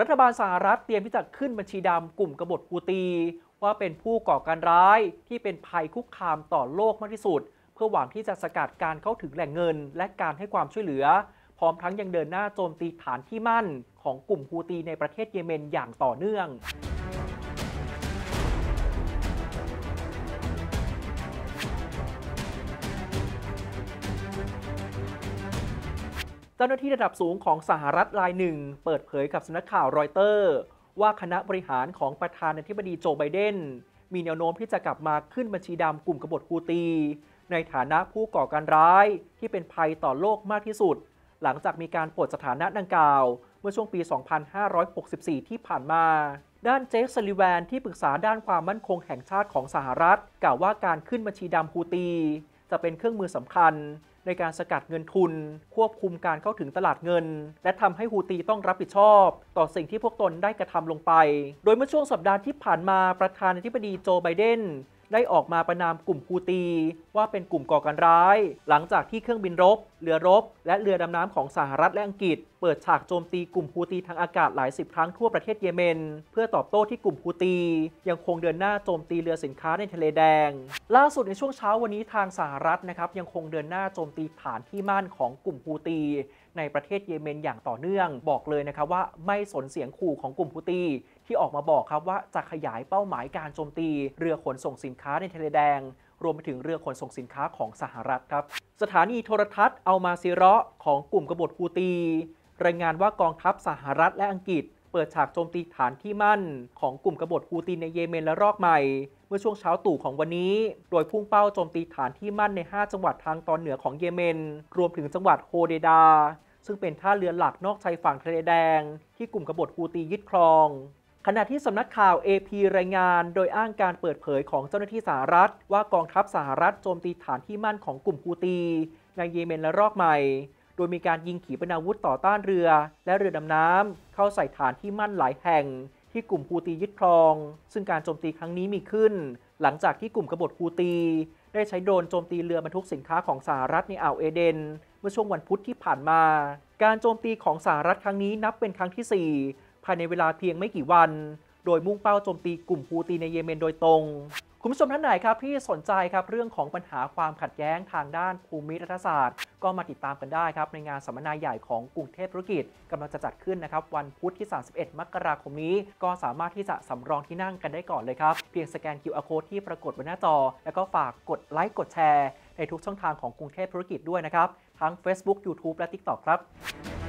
รัฐบาลสหรัฐเตรียมที่จะขึ้นบัญชีดำกลุ่มกบฏฮูตี ว่าเป็นผู้ก่อการร้ายที่เป็นภัยคุกคามต่อโลกมากที่สุด เพื่อหวังที่จะสกัดการเข้าถึงแหล่งเงิน และการให้ความช่วยเหลือ พร้อมทั้งยังเดินหน้าโจมตีฐานที่มั่นของกลุ่มฮูตีในประเทศเยเมนอย่างต่อเนื่อง จ้าหน้าที่ระดับสูงของสหรัฐรายหนึ่ง เปิดเผยกับสำนักข่าวรอยเตอร์ ว่าคณะบริหารของประธานาธิบดีโจไบเดน มีแนวโน้มที่จะกลับมาขึ้นบัญชีดำกลุ่มกบฏฮูตี ในฐานะผู้ก่อการร้ายที่เป็นภัยต่อโลกมากที่สุด หลังจากมีการปลดสถานะดังกล่าว เมื่อช่วงปี 2564 ที่ผ่านมาด้านเจคซัลิแวนที่ปรึกษาด้านความมั่นคงแห่งชาติของสหรัฐ กล่าวว่าการขึ้นบัญชีดำฮูตี จะเป็นเครื่องมือสำคัญ ในการสกัดเงินทุน ควบคุมการเข้าถึงตลาดเงิน และทำให้ฮูตีต้องรับผิดชอบ ต่อสิ่งที่พวกตนได้กระทำลงไป โดยเมื่อช่วงสัปดาห์ที่ผ่านมาประธานาธิบดีโจไบเดนได้ออกมาประนามกลุ่มฮูตี ว่าเป็นกลุ่มก่อการร้าย หลังจากที่เครื่องบินรบ เรือรบ และเรือดำน้ำของสหรัฐและอังกฤษ เปิดฉากโจมตีกลุ่มฮูตีทางอากาศหลายสิบครั้งทั่วประเทศเยเมน เพื่อตอบโต้ที่กลุ่มฮูตี ยังคงเดินหน้าโจมตีเรือสินค้าในทะเลแดง ล่าสุดในช่วงเช้าวันนี้ทางสหรัฐนะครับยังคงเดินหน้าโจมตีฐานที่มั่นของกลุ่มฮูตีในประเทศเยเมนอย่างต่อเนื่อง บอกเลยนะครับว่าไม่สนเสียงขู่ของกลุ่มฮูตี ที่ออกมาบอกครับว่าจะขยายเป้าหมายการโจมตี เรือขนส่งสินค้าในทะเลแดง รวมไปถึงเรือขนส่งสินค้าของสหรัฐครับ สถานีโทรทัศน์อัลมาซีร์ของกลุ่มกบฏฮูตี รายงานว่ากองทัพสหรัฐและอังกฤษ เปิดฉากโจมตีฐานที่มั่น ของกลุ่มกบฏฮูตีในเยเมนและรอกใหม่ เมื่อช่วงเช้าตู่ของวันนี้ โดยพุ่งเป้าโจมตีฐานที่มั่นใน 5 จังหวัดทางตอนเหนือของเยเมน รวมถึงจังหวัดโฮเดดา ซึ่งเป็นท่าเรือหลักนอกชายฝั่งทะเลแดง ที่กลุ่มกบฏฮูตียึดครองขณะที่สำนักข่าว AP รายงาน โดยอ้างการเปิดเผยของเจ้าหน้าที่สหรัฐ ว่ากองทัพสหรัฐโจมตีฐานที่มั่นของกลุ่มฮูตี ในเยเมนและรอกใหม่ โดยมีการยิงขีปนาวุธต่อต้านเรือ และเรือดำน้ำเข้าใส่ฐานที่มั่นหลายแห่ง ที่กลุ่มฮูตียึดครอง ซึ่งการโจมตีครั้งนี้มีขึ้น หลังจากที่กลุ่มกบฏฮูตี ได้ใช้โดรนโจมตีเรือบรรทุกสินค้าของสหรัฐในอ่าวเอเดน เมื่อช่วงวันพุธที่ผ่านมา การโจมตีของสหรัฐครั้งนี้นับเป็นครั้งที่ 4 ภายในเวลาเพียงไม่กี่วัน โดยมุ่งเป้าโจมตีกลุ่มฮูตีในเยเมนโดยตรง คุณผู้ชมท่านไหนครับที่สนใจครับเรื่องของปัญหาความขัดแย้งทางด้านภูมิรัฐศาสตร์ ก็มาติดตามกันได้ครับในงานสัมมนาใหญ่ของกรุงเทพธุรกิจกำลังจะจัดขึ้นนะครับวันพุธที่ 31 มกราคมนี้ ก็สามารถที่จะสำรองที่นั่งกันได้ก่อนเลยครับเพียงสแกน QR code ที่ปรากฏบนหน้าจอ แล้วก็ฝากกดไลค์กดแชร์ ในทุกช่องทางของกรุงเทพธุรกิจด้วยนะครับทั้ง Facebook YouTube และ TikTok ครับ